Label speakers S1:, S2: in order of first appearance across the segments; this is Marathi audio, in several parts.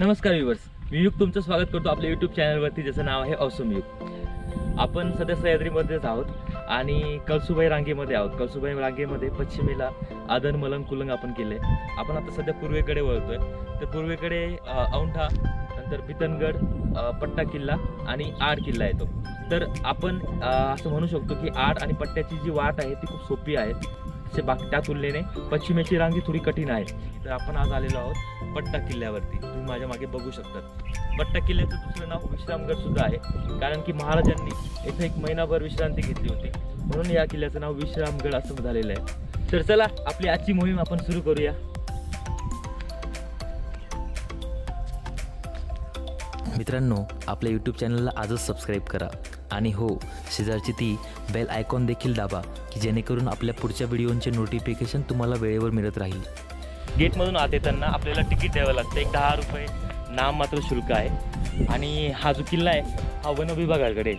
S1: नमस्कार व्ह्युअर्स मी युग तुमचं स्वागत करतो आपल्या यूट्यूब चॅनलवरती ज्याचं नाव आहे औसम युग. आपण सध्या सह्याद्रीमध्येच आहोत आणि कळसुबाई रांगेमध्ये आहोत. कळसुबाई रांगेमध्ये पश्चिमेला आदन मलंग कुलंग आपण केले. आपण आता सध्या पूर्वेकडे वळतोय. तर पूर्वेकडे औंढा नंतर बितनगड पट्टा किल्ला आणि आड किल्ला येतो. तर आपण असं म्हणू शकतो की आड आणि पट्ट्याची जी वाट आहे ती खूप सोपी आहे. तसे बाग त्या तुलनेने पश्चिमेची रांग ही थोडी कठीण आहे. तर आपण आज आलेलो आहोत पट्टा किल्ल्यावरती. तुम्ही माझ्या मागे बघू शकतात. पट्टा किल्ल्याचं दुसरं नाव विश्रामगड सुद्धा आहे. कारण की महाराजांनी येथे एक महिनाभर विश्रांती घेतली होती. म्हणून या किल्ल्याचं नाव विश्रामगड असं झालेलं आहे. तर चला आपली आजची मोहीम आपण सुरू करूया.
S2: मित्रांनो आपल्या यूट्यूब चॅनलला आजच सबस्क्राईब करा. आणि हो शेजारची ती बेल आयकॉन देखील दाबा की जेणेकरून आपल्या पुढच्या व्हिडिओंचे नोटिफिकेशन तुम्हाला वेळेवर मिळत राहील.
S1: गेटमधून आत येताना आपल्याला तिकीट द्यावं लागतं. एक दहा रुपये नाम मात्र शुल्क आहे. आणि हा जो किल्ला आहे हा वन विभागाकडे.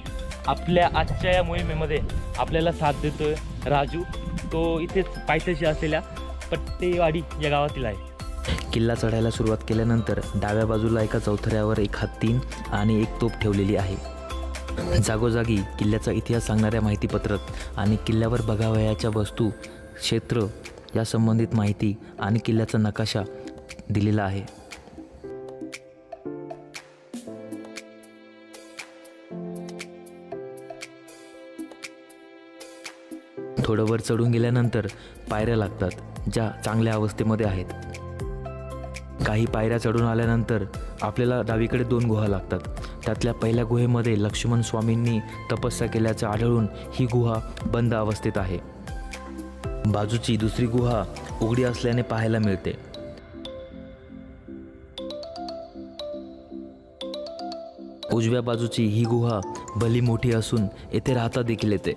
S1: आपल्या आजच्या या मोहिमेमध्ये आपल्याला साथ देतोय राजू. तो इथेच पायथ्याशी असलेल्या पट्टेवाडी या गावातील आहे.
S2: किल्ला चढायला सुरुवात केल्यानंतर डाव्या बाजूला एका चौथऱ्यावर एक हत्तीन आणि एक तोफ ठेवलेली आहे. जागोजागी किल्ल्याचा इतिहास सांगणाऱ्या माहितीपत्रक आणि किल्ल्यावर बघावयाच्या वस्तू क्षेत्र या संबंधित माहिती आणि किल्ल्याचा नकाशा दिलेला आहे. थोडं वर चढून गेल्यानंतर पायऱ्या लागतात ज्या चांगल्या अवस्थेमध्ये आहेत. काही पायऱ्या चढून आल्यानंतर आपल्याला डावीकडे दोन गुहा लागतात. त्यातल्या पहिल्या गुहेमध्ये लक्ष्मण स्वामींनी तपस्या केल्याचं आढळून ही गुहा बंद अवस्थेत आहे. बाजूची दुसरी गुहा उघडी असल्याने पाहायला मिळते. उजव्या बाजूची ही गुहा भली मोठी असून येथे राहता देखील येते.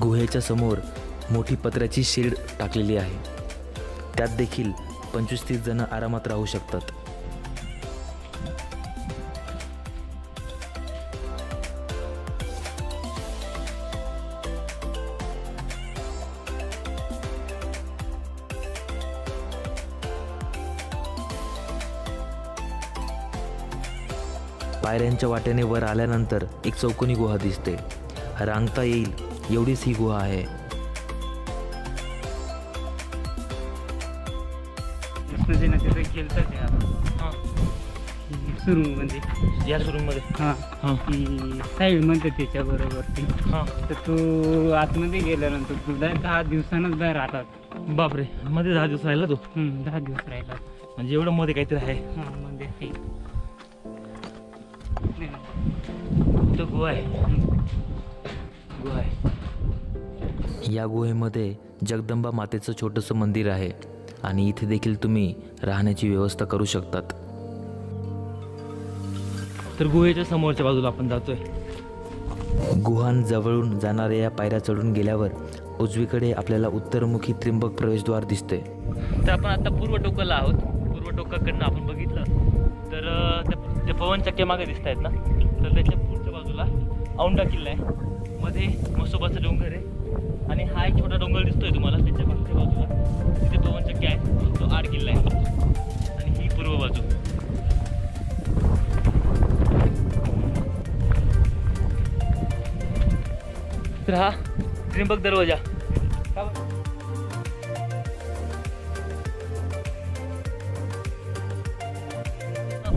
S2: गुहेच्या समोर मोठी पत्र्याची शेड टाकलेली आहे. त्यात देखील पंचवीस तीस जण आरामात राहू शकतात. पायऱ्यांच्या वाटेने वर आल्यानंतर एक चौकोनी गुहा दिसते. रांगता येईल एवढीच ही गुहा आहे.
S3: तिथं तर सुरू म्हणजे.
S1: या सुरूमध्ये?
S3: हा.
S1: हां.
S3: साईड म्हणते त्याच्या बरोबर ती.
S1: हां.
S3: तर तू आतमध्ये गेल्यानंतर तुला दहा दिवसानच बाहेर राहतात.
S1: बापरे. मध्ये दहा दिवस राहिला तो?
S3: हम्म, दहा दिवस राहिला.
S1: म्हणजे एवढं मध्ये काहीतरी आहे.
S3: हा मध्ये आहे. नाही, नाही.
S1: तो गुहा आहे.
S3: हम्म.
S1: गुहा आहे.
S2: या गुहेमध्ये जगदंबा मातेचं छोटंसं मंदिर आहे. आणि इथे देखील तुम्ही राहण्याची व्यवस्था करू शकतात.
S1: तर गुहेच्या समोरच्या बाजूला आपण जातोय.
S2: गुहांजवळून जाणाऱ्या या पायऱ्या चढून गेल्यावर उजवीकडे आपल्याला उत्तरमुखी त्रिंबक प्रवेशद्वार दिसते
S1: तर आपण आता पूर्व टोकाला आहोत. पूर्व टोकाकडनं आपण बघितलं तर त्या पवन चक्क्या मागे दिसत आहेत ना? तर त्याच्या पुढच्या बाजूला औंढा किल्ला आहे. मध्ये मसोबाचा डोंगर आहे. आणि हा एक छोटा डोंगर दिसतोय तुम्हाला त्याच्या मागच्या बाजूला. तिथे पवन चक्की आहे तो आड किल्ला आहे. आणि ही पूर्व बाजू. तर हा त्रिंबक दरवाजा.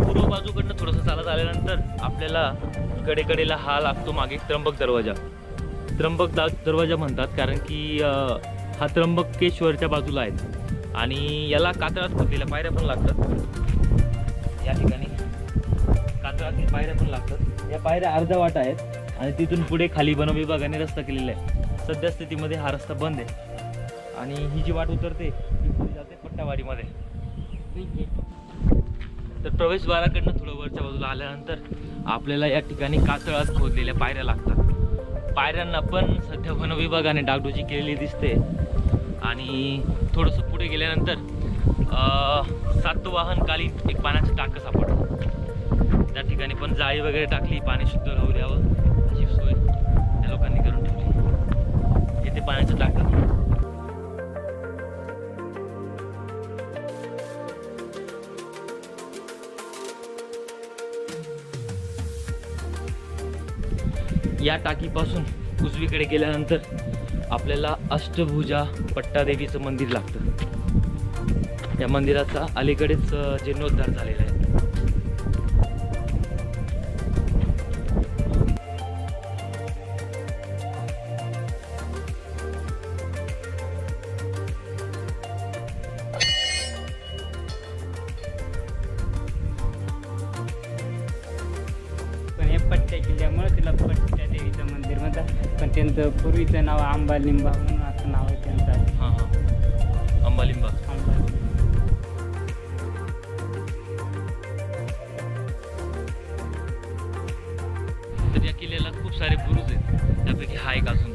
S1: पूर्व बाजूकडनं थोडंसं चालत आल्यानंतर आपल्याला कडेकडेला हा लागतो मागे त्र्यंबक दरवाजा. त्र्यंबक दा दरवाजा म्हणतात कारण की हा त्र्यंबकेश्वरच्या बाजूला आहे. आणि याला कातळात खोदलेल्या पायऱ्या पण लागतात. या ठिकाणी कातळातील पायऱ्या पण लागतात. या पायऱ्या अर्धा वाट आहेत आणि तिथून पुढे खाली वन विभागाने रस्ता केलेला आहे. सध्या स्थितीमध्ये हा रस्ता बंद आहे. आणि ही जी वाट उतरते ती पुढे जाते पट्टावाडीमध्ये. तर प्रवेशद्वाराकडनं थोडं वरच्या बाजूला आल्यानंतर आपल्याला या ठिकाणी कातळात खोदलेल्या पायऱ्या लागतात. पायऱ्यांना पण सध्या वन विभागाने डागडुजी केलेली दिसते. आणि थोडंसं पुढे गेल्यानंतर सातवाहनकालीन एक पाण्याचं टाकं सापडतं त्या ठिकाणी पण जाळी वगैरे टाकली पाणी शुद्ध राहू द्यावं. या टाकीपासून उजवीकडे गेल्यानंतर आपल्याला अष्टभुजा पट्टादेवीचं मंदिर लागतं. या मंदिराचा अलीकडेच जीर्णोद्धार झालेला
S3: त्यांचं पूर्वीचं नाव आंबालिंबा म्हणून असं नाव आहे त्यांचं.
S1: हां हां. अंबालिंबा
S3: आंबालिंबा.
S1: तर या किल्ल्याला खूप सारे बुरुज आहेत. त्यापैकी हा एक अजून.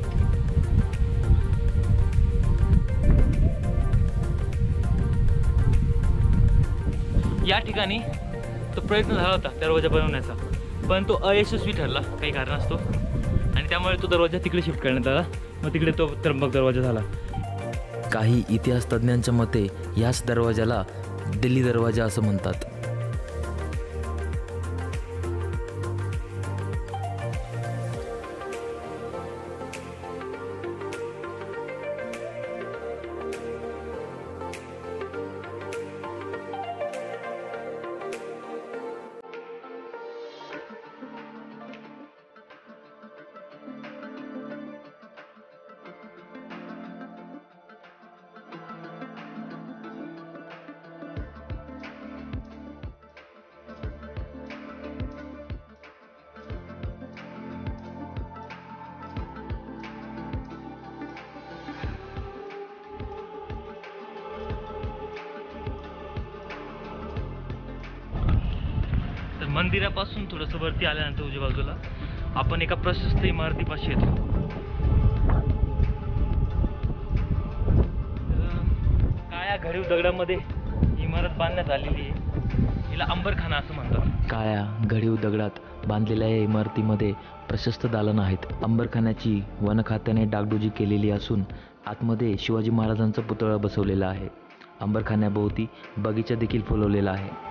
S1: या ठिकाणी तो प्रयत्न झाला होता दरवाजा बनवण्याचा पण तो अयशस्वी ठरला. काही कारणास्तव आणि त्यामुळे तो दरवाजा तिकडे शिफ्ट करण्यात आला. मग तिकडे तो त्र्यंबक दरवाजा झाला.
S2: काही इतिहास तज्ज्ञांच्या मते याच दरवाजाला दिल्ली दरवाजा असं म्हणतात.
S1: तर मंदिरापासून थोडंसं वरती आल्यानंतर उजव्या बाजूला आपण एका प्रशस्त इमारतीपाशी येतो. काळ्या घडीव दगडामध्ये इमारत बांधण्यात आलेली आहे. हिला अंबरखाना असं म्हणतात.
S2: काळ्या घडीव दगडात बांधलेल्या या इमारतीमध्ये प्रशस्त दालन आहेत. अंबरखान्याची वनखात्याने डागडुजी केलेली असून आतमध्ये शिवाजी महाराजांचा पुतळा बसवलेला आहे. अंबरखान्याभोवती बगीचा देखील फुलवलेला आहे.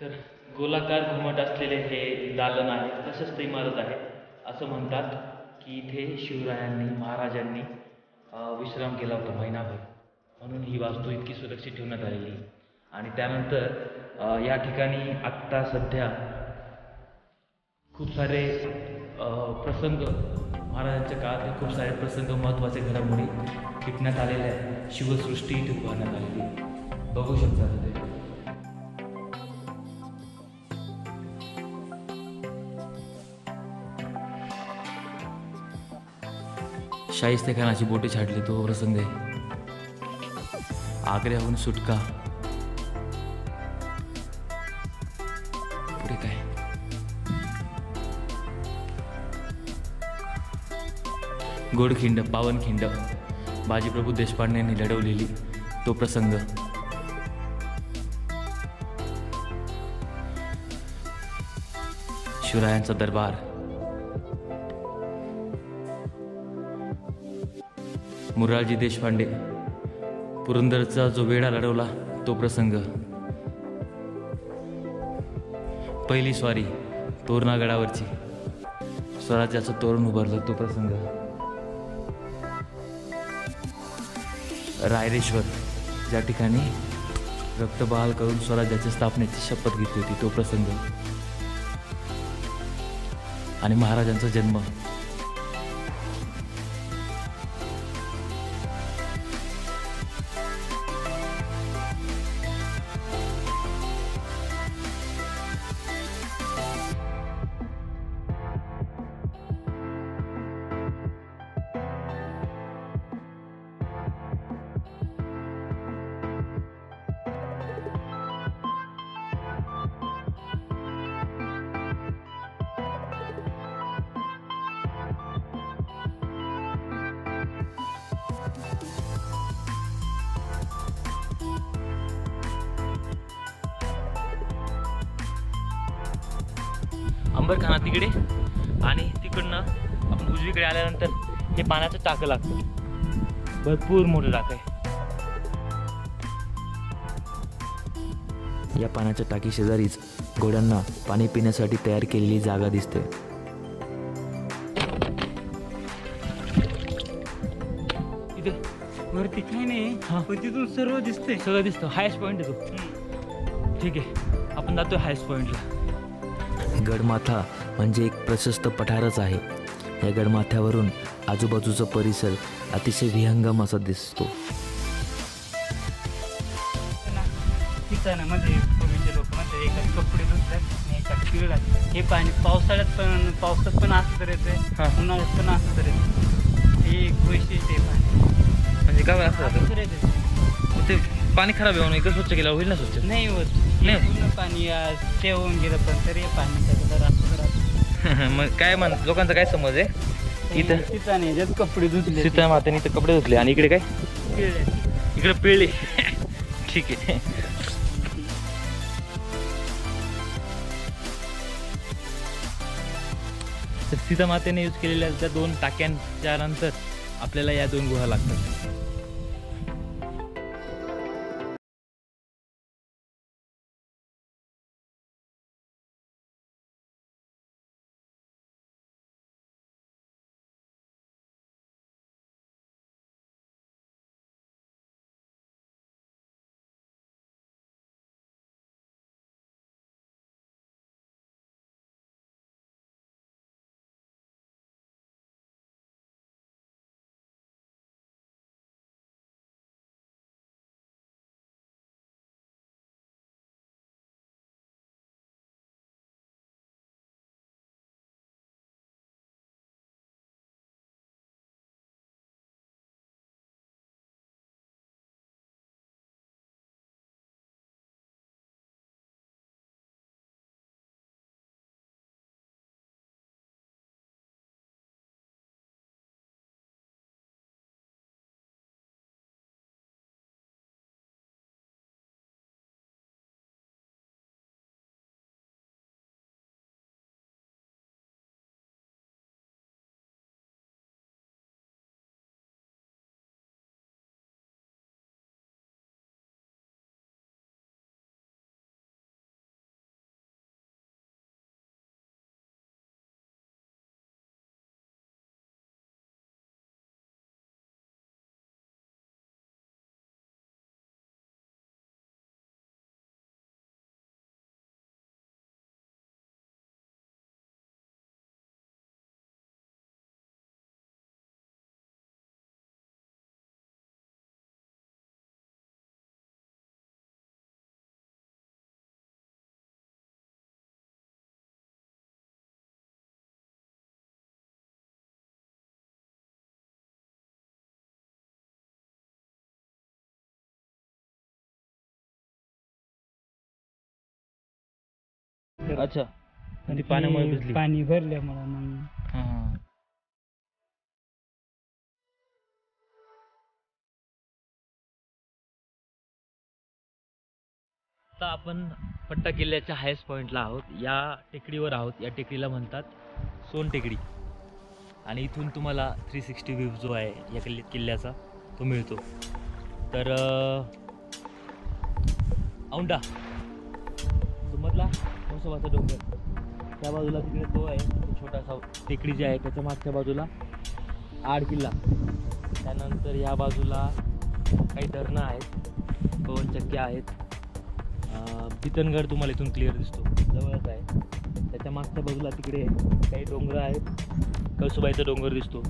S1: तर गोलाकार घुमट असलेले हे दालन आहे प्रशस्त इमारत आहे. असं म्हणतात की इथे शिवरायांनी महाराजांनी विश्राम केला होता महिनाभर. म्हणून ही वास्तू इतकी सुरक्षित ठेवण्यात आलेली. आहे. आणि त्यानंतर या ठिकाणी आत्ता सध्या खूप सारे प्रसंग महाराजांच्या काळातले खूप सारे प्रसंग महत्त्वाचे घडामोडी टिपण्यात आलेल्या आहेत. शिवसृष्टी इथे उभारण्यात आलेली बघू शकता तिथे
S2: शाहिस्ते खानाची बोटे छाटली तो प्रसंग आहे. आग्र्याहून सुटका. पुढे काय? गोडखिंड पावनखिंड बाजीप्रभू देशपांडेंनी लढवलेली तो प्रसंग. शिवरायांचा दरबार. मुरारजी देशपांडे पुरंदरचा जो वेढा लढवला तो प्रसंग. पहिली स्वारी
S1: तोरणागडावरची. स्वराज्याचं तोरण उभारलं तो प्रसंग. रायरेश्वर ज्या ठिकाणी रक्तबहाल करून स्वराज्याच्या स्थापनेची शपथ घेतली होती तो प्रसंग. आणि महाराजांचा जन्म. अंबरखाना तिकडे आणि तिकडनं आपण उजवीकडे आल्यानंतर हे पाण्याचं टाकं लागतं. भरपूर मोठं टाकं आहे. या पाण्याच्या टाकी शेजारीच घोड्यांना पाणी पिण्यासाठी तयार केलेली जागा दिसते. इथे.
S3: वरती काही नाही
S1: हा.
S3: पण तिथून सर्व दिसतंय.
S1: सगळं दिसतं. हायस्ट पॉईंट आहे तो. ठीक आहे. आपण जातो हायस्ट पॉईंटला गडमाथा म्हणजे एक प्रशस्त पठारच आहे. या गडमाथ्यावरून आजूबाजूचा परिसर अतिशय विहंगम असा दिसतो.
S3: तिथं ना म्हणजे पूर्वीचे लोक म्हणतात एका कपडे धुततात आणि एका पिळतात हे पाणी पावसाळ्यात पण पावसात पण असं तर येते
S1: हा.
S3: उन्हाळ्यात पण असं तर येते हे एक वैशिष्ट्य आहे पाणी.
S1: म्हणजे काय
S3: असं तर येते
S1: ते पाणी खराब येऊन इकडे स्वच्छ केलं होईल ना स्वच्छ?
S3: नाही होत.
S1: नाही
S3: पूर्ण पाणी आज ते होऊन गेलं पण तरी पाणी त्याचं राहतं
S1: मग काय म्हण लोकांचा काय समज आहे? इथं?
S3: तिथं नाही ज्यात कपडे धुतले
S1: सीता मातेने इथं कपडे धुतले. आणि इकडे काय?
S3: पिळले.
S1: इकडे पिळले ठीक आहे. तर सीता मातेने यूज केलेल्या त्या दोन टाक्यांच्या नंतर आपल्याला या दोन गुहा लागतात. अच्छा. आणि ती पाण्यामुळे भिजली.
S3: पाणी भरल्यामुळे मग.
S1: हां हां. आता आपण पट्टा किल्ल्याच्या हायस्ट पॉईंटला आहोत. या टेकडीवर आहोत. या टेकडीला म्हणतात सोन टेकडी. आणि इथून तुम्हाला थ्री सिक्स्टी व्ह्यू जो आहे या किल्ले किल्ल्याचा तो मिळतो. तर अं, औंढा. तो मधला कोसोबाचा डोंगर. त्या बाजूला तिकडे तो आहे. छोटासा टेकडी जी आहे त्याच्या मागच्या बाजूला आड किल्ला. त्यानंतर या बाजूला काही धरणं आहेत. पवनचक्क्या आहेत. अं, तुम्हाला इथून क्लिअर दिसतो. जवळच आहे. त्याच्या मागच्या बाजूला तिकडे काही डोंगर आहेत. कळसुबाईचा डोंगर दिसतो.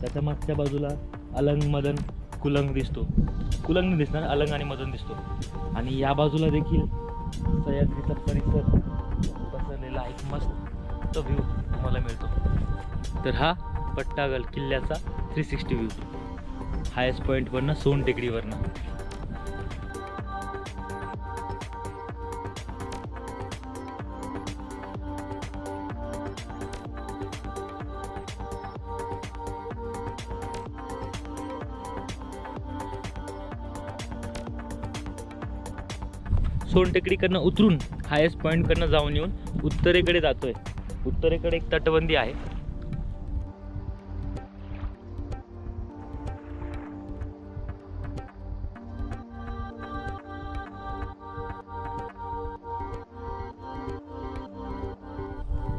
S1: त्याच्या मागच्या बाजूला अलंग मदन कुलंग दिसतो. कुलंग नाही दिसणार अलंग आणि मदन दिसतो. आणि या बाजूला देखील सह्याद्रीचा परिसर पसरलेला एक मस्त व्ह्यू तुम्हाला मिळतो. तर हा पट्टागल किल्ल्याचा थ्री सिक्स्टी व्ह्यू हायस्ट पॉईंटवरनं सोन टेकडीवरनं. सोनटेकडीकडनं उतरून हायेस्ट पॉईंटकडनं जाऊन येऊन उत्तरेकडे जातोय. उत्तरेकडे एक तटबंदी आहे.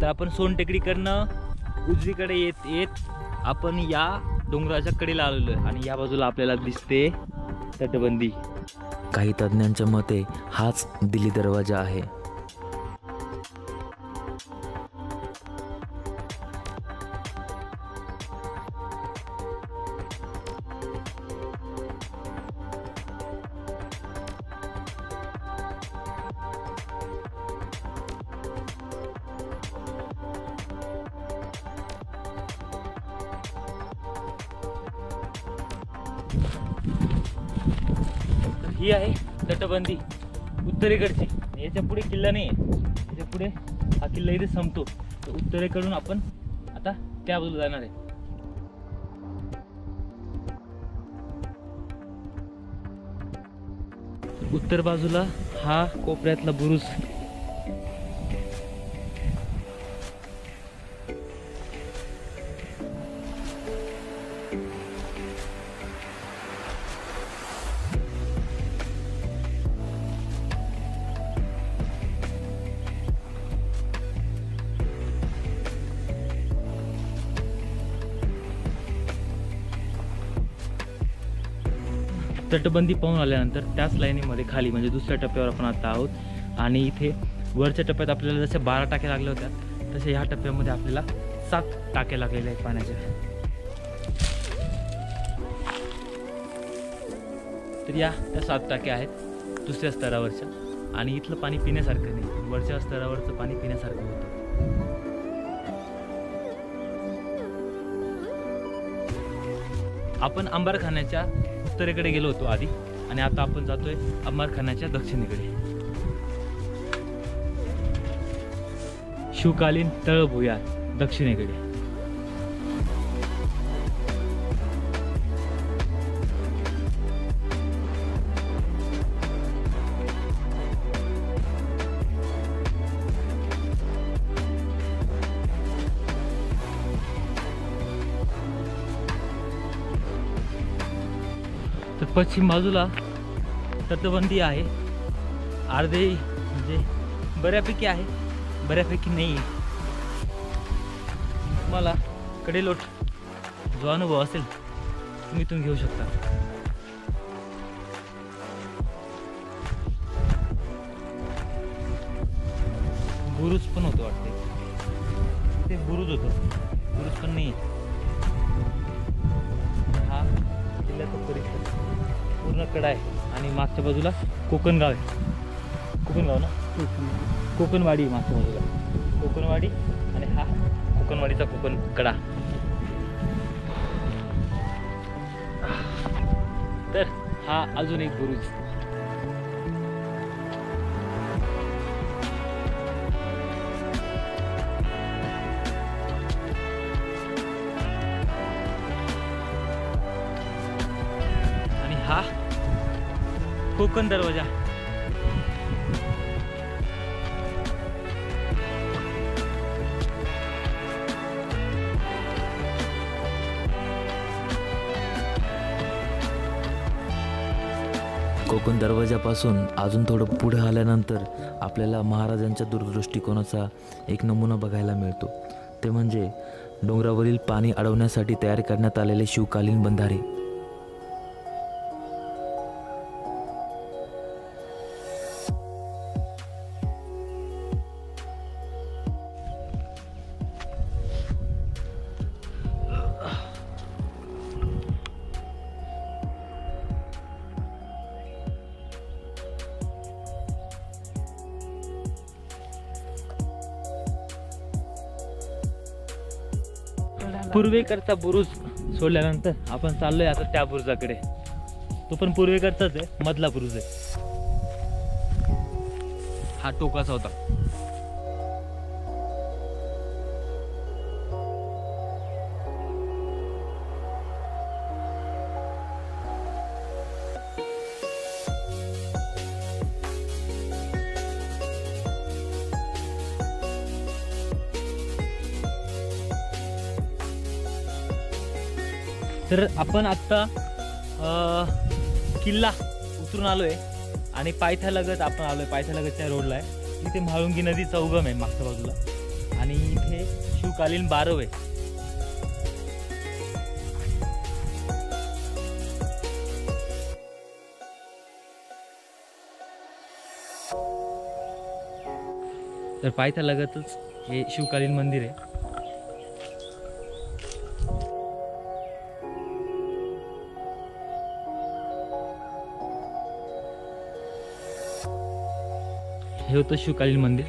S1: तर आपण सोनटेकडीकडनं उजवीकडे येत येत आपण या डोंगराच्या कडेला आलेलो आहे आणि या बाजूला आपल्याला दिसते तटबंदी.
S2: काही तज्ज्ञांच्या मते हाच दिल्ली दरवाजा आहे.
S1: हा इथे संपतो. तर उत्तरेकडून आपण आता त्या बाजूला जाणार आहे. उत्तर बाजूला हा कोपऱ्यातला बुरुज. तटबंदी पाहून आल्यानंतर त्याच लाईनीमध्ये खाली म्हणजे दुसऱ्या टप्प्यावर आपण आता आहोत. आणि इथे वरच्या टप्प्यात आपल्याला जसे बारा टाक्या लागल्या होत्या तसे ह्या टप्प्यामध्ये आपल्याला सात टाक्या लागलेल्या आहेत पाण्याच्या. तर या त्या सात टाक्या आहेत दुसऱ्या स्तरावरच्या. आणि इथलं पाणी पिण्यासारखं नाही वरच्या स्तरावरचं पाणी पिण्यासारखं होतं. आपण आंबारखान्याच्या उत्तरेकडे गेलो होतो आधी आणि आता आपण जातोय अमरखानाच्या दक्षिणेकडे. शिवकालीन तळ भुयार दक्षिणेकडे. पश्चिम बाजूला तटबंदी आहे. अर्धे म्हणजे बऱ्यापैकी आहे बऱ्यापैकी नाही आहे. तुम्हाला कडेलोट जो अनुभव असेल तुम्ही इथून घेऊ शकता. बुरुज पण आणि मागच्या बाजूला कोकणगाव आहे. कोकणगाव ना? कोकणवाडी मागच्या बाजूला. कोकणवाडी आणि हा कोकणवाडीचा कोकण कडा तर हा अजून एक बुरुज. कोकण दरवाजा.
S2: कोकण दरवाजापासून अजून थोडं पुढं आल्यानंतर आपल्याला महाराजांच्या दूरदृष्टिकोनाचा एक नमुना बघायला मिळतो. ते म्हणजे डोंगरावरील पाणी अडवण्यासाठी तयार करण्यात आलेले शिवकालीन बंधारे.
S1: पूर्वेकडचा बुरुज सोडल्यानंतर आपण चाललोय आता त्या बुरुजाकडे. तो पण पूर्वेकडचाच आहे मधला बुरुज आहे. हा टोकाचा होता. तर आपण आत्ता किल्ला उतरून आलो आहे आणि पायथ्यालगत आपण आलो आहे पायथ्यालगतच्या रोडला आहे. इथे म्हाळुंगी नदीचा उगम आहे मागच्या बाजूला. आणि इथे शिवकालीन बारव आहे. तर पायथ्यालगतच हे शिवकालीन मंदिर आहे. हे होतं शिवकालीन मंदिर.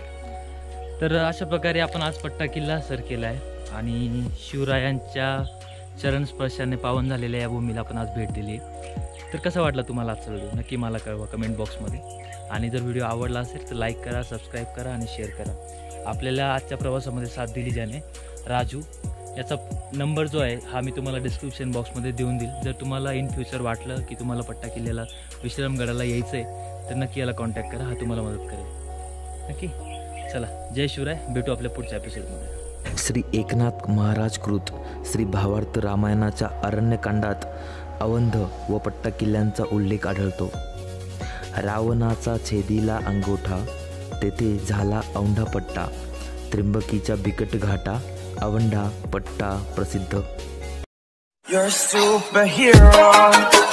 S1: तर अशा प्रकारे आपण आज पट्टा किल्ला सर केला आहे. आणि शिवरायांच्या चरण स्पर्शाने पावन झालेल्या या भूमीला आपण आज भेट दिली. आहे तर कसा वाटला तुम्हाला आजचा व्हिडिओ? नक्की मला कळवा कमेंट बॉक्समध्ये. आणि जर व्हिडिओ आवडला असेल तर लाईक करा सबस्क्राईब करा आणि शेअर करा. आपल्याला आजच्या प्रवासामध्ये साथ दिली ज्याने राजू याचा नंबर जो आहे हा मी तुम्हाला डिस्क्रिप्शन बॉक्समध्ये देऊन देईल. जर तुम्हाला इन फ्युचर वाटलं की तुम्हाला पट्टा किल्ल्याला विश्रामगडाला यायचं आहे तर नक्की याला कॉन्टॅक्ट करा. हा तुम्हाला मदत करेल. नक्की चला जय शिवराय भेटू आपल्या पुढच्या एपिसोडमध्ये
S2: श्री एकनाथ महाराज कृत श्री भावार्थ रामायणाच्या अरण्यकांडात अवंध व पट्टा किल्ल्यांचा उल्लेख आढळतो. रावणाचा छेदीला अंगोठा तेथे झाला औंढा पट्टा त्र्यंबकीच्या बिकट घाटा अवंढा पट्टा प्रसिद्ध.
S4: You're a superhero.